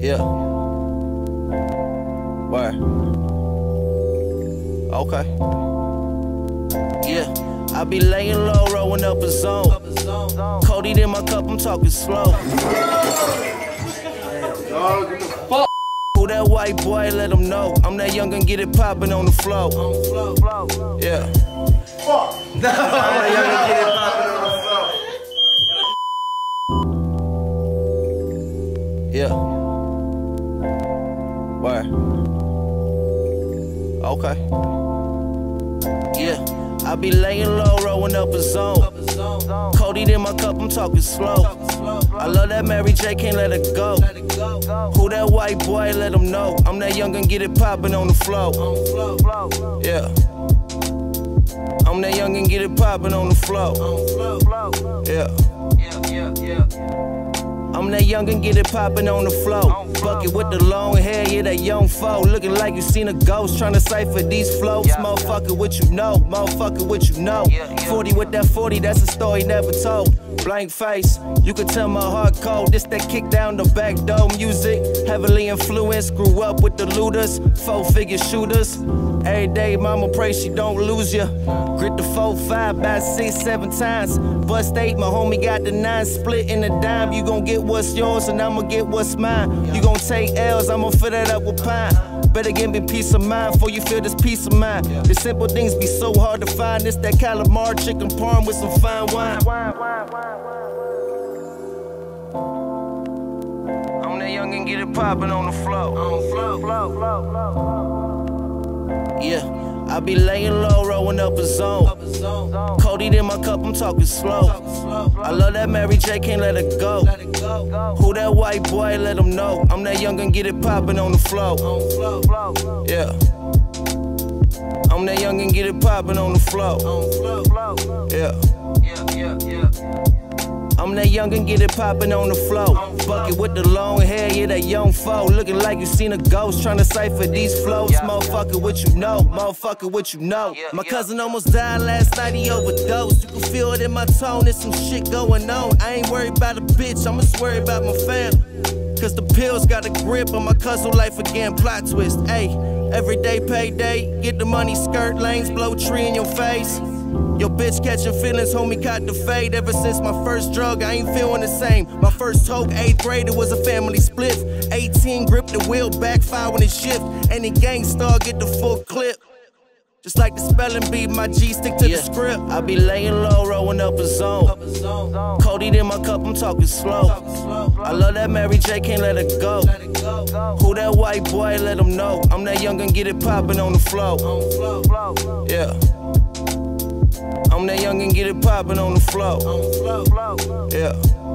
Yeah. Where? Okay. Yeah. I be laying low, rolling up a zone. Cody in my cup, I'm talking slow. Fuck. Who that white boy, let him know. I'm that young and get it poppin' on the flow. Yeah. I'm that young and get it on the flow. Yeah. Where? Okay. Yeah. I be laying low, rolling up a zone. Cody in my cup, I'm talking slow. I love that Mary J, can't let her go. Who that white boy, let him know. I'm that young and get it poppin' on the flow. Yeah. I'm that young and get it poppin' on the flow. Yeah. Yeah, yeah, yeah. I'm that young and get it poppin' on the flow. Bucket with the long hair, yeah, that young foe. Looking like you seen a ghost, tryna cipher these flows. Motherfucker, what you know? Motherfucker, what you know? 40 with that 40, that's a story never told. Blank face, you can tell my heart cold. This that kick down the back door music. Heavily influenced, grew up with the looters, four figure shooters. Every day, mama pray she don't lose ya. Grit the four, five, by six, seven times. Bust eight, my homie got the nine, split in a dime. You gon' get what's yours, and I'ma get what's mine. You gon' take L's, I'ma fill that up with pine. Better give me peace of mind before you feel this peace of mind. The simple things be so hard to find. It's that calamari chicken parm with some fine wine. I'm that young and get it poppin' on the flow. Yeah, I be laying low, rolling up a zone. Cody in my cup, I'm talking slow. I love that Mary J, can't let her go. Who that white boy, let him know. I'm that young and get it poppin' on the flow. Yeah. I'm that young and get it poppin' on the flow. Yeah. I'm that young and get it poppin' on the flow. Bucket with the long hair, yeah, that young foe. Looking like you seen a ghost, tryna cipher these flows. Motherfucker, what you know? Motherfucker, what you know? My cousin almost died last night, he overdosed. You can feel it in my tone, there's some shit going on. I ain't worried about a bitch, I'm just worried about my family. Cause the pills got a grip on my cousin life again, plot twist. Ayy, everyday payday, get the money, skirt lanes, blow tree in your face. Your bitch catching feelings, homie caught the fade. Ever since my first drug, I ain't feeling the same. My first toke, eighth grade, it was a family split. 18, grip the wheel, backfire when it shift. Any gangstar get the full clip. Just like the spelling bee, my G stick to the script. I be laying low, rolling up a zone. Cody in my cup, I'm talking slow. I love that Mary J, can't let her go. Who that white boy, let him know. I'm that young and get it poppin' on the flow. Yeah. That young and get it poppin' on the flow. Yeah.